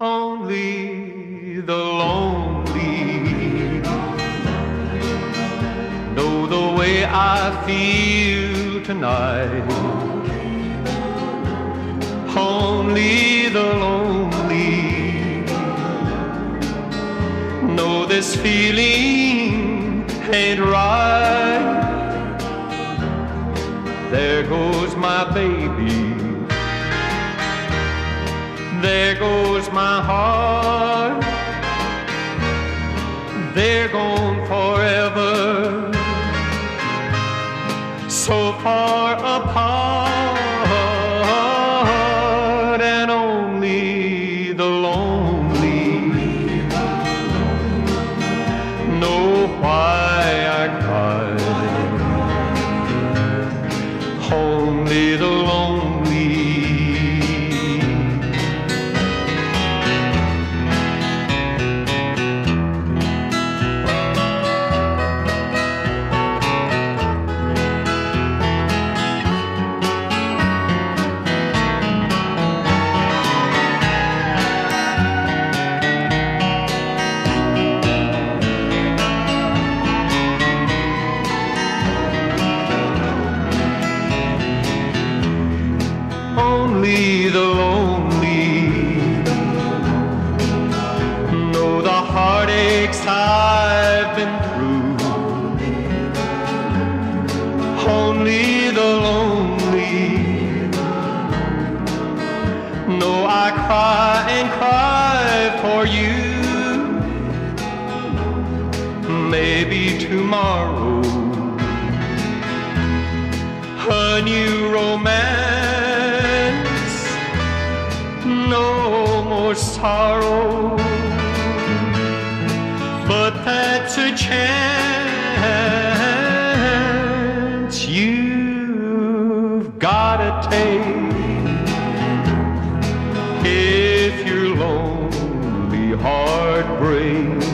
Only the lonely know the way I feel tonight. Only the lonely know this feeling ain't right. There goes my baby. There goes my heart. They're gone forever. So far apart, and only the lonely know why I cry. Only the lonely. Only the lonely know the heartaches I've been through. Only the lonely know I cry and cry for you. Maybe tomorrow a new romance, no more sorrow. But that's a chance you've gotta take if your lonely heart breaks.